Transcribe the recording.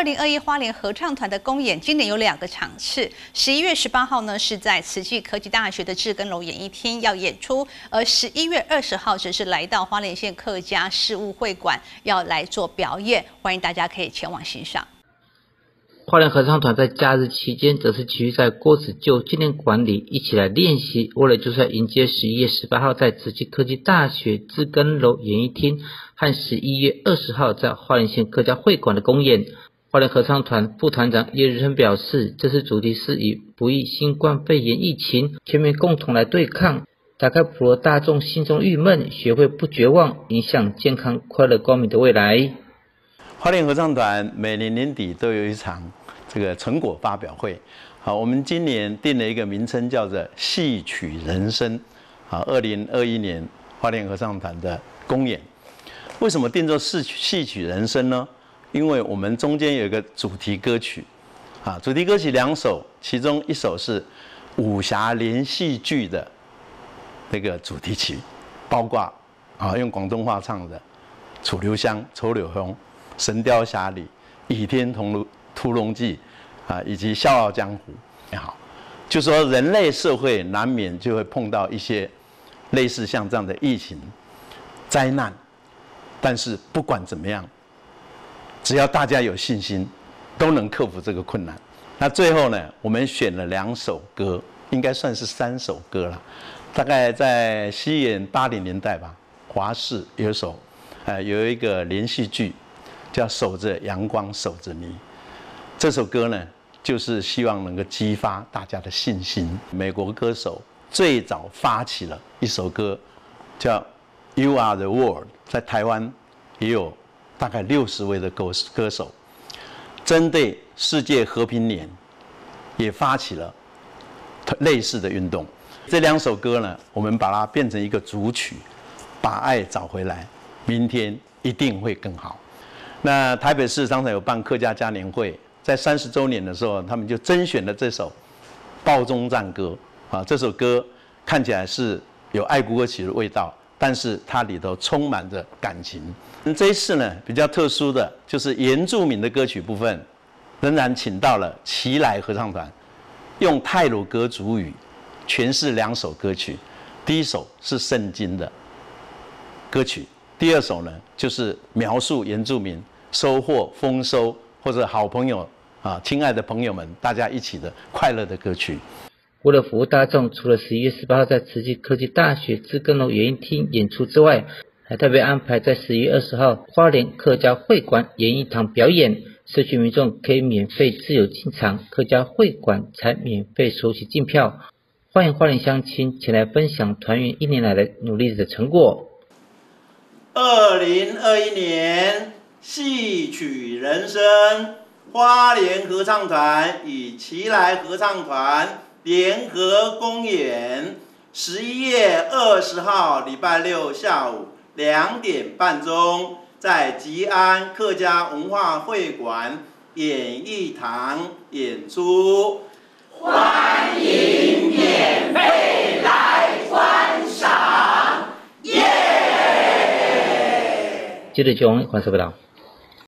二零二一花莲合唱团的公演，今年有两个场次。十一月十八号呢是在慈济科技大学的志根楼演艺厅要演出，而十一月二十号则是来到花莲县客家事务会馆要来做表演，欢迎大家可以前往欣赏。花莲合唱团在假日期间，则是继续在郭子旧纪念馆里一起来练习，为了就是要迎接十一月十八号在慈济科技大学志根楼演艺厅和十一月二十号在花莲县客家会馆的公演。花莲合唱团副团长叶日生表示，这次主题是以不易新冠肺炎疫情，全民共同来对抗，打开普罗大众心中郁闷，学会不绝望，影响健康快乐光明的未来。花莲合唱团每年年底都有一场。这个成果发表会，好，我们今年定了一个名称，叫做“戏曲人生”。好，二零二一年花莲合唱团的公演，为什么定做“戏曲戏曲人生”呢？因为我们中间有一个主题歌曲，啊，主题歌曲两首，其中一首是武侠连续剧的那个主题曲，包括啊用广东话唱的《楚留香》《楚柳红》《神雕侠侣》《倚天屠屠龙记》。啊，以及《笑傲江湖》也好，就说人类社会难免就会碰到一些类似像这样的疫情灾难，但是不管怎么样，只要大家有信心，都能克服这个困难。那最后呢，我们选了两首歌，应该算是三首歌了。大概在西元八零年代吧，华视有首，呃，有一个连续剧叫《守着阳光守着你》，这首歌呢。就是希望能够激发大家的信心。美国歌手最早发起了一首歌，叫《You Are the World》，在台湾也有大概六十位的歌歌手，针对世界和平年，也发起了类似的运动。这两首歌呢，我们把它变成一个主曲，把爱找回来，明天一定会更好。那台北市刚才有办客家嘉年会。在三十周年的时候，他们就甄选了这首《报中战歌》啊，这首歌看起来是有爱国歌曲的味道，但是它里头充满着感情。这一次呢，比较特殊的就是原住民的歌曲部分，仍然请到了奇来合唱团，用泰鲁格族语诠释两首歌曲。第一首是圣经的歌曲，第二首呢就是描述原住民收获丰收。或者好朋友啊，亲爱的朋友们，大家一起的快乐的歌曲。为了服务大众，除了十一月十八号在慈济科技大学志根楼演艺厅演出之外，还特别安排在十一月二十号花莲客家会馆演艺堂表演。社区民众可以免费自由进场，客家会馆才免费收取进票。欢迎花莲乡亲前来分享团员一年来的努力的成果。二零二一年。戏曲人生，花莲合唱团与奇来合唱团联合公演，十一月二十号礼拜六下午两点半钟，在吉安客家文化会馆演艺堂演出，欢迎免费来观赏，耶！接着讲欢迎观众朋友。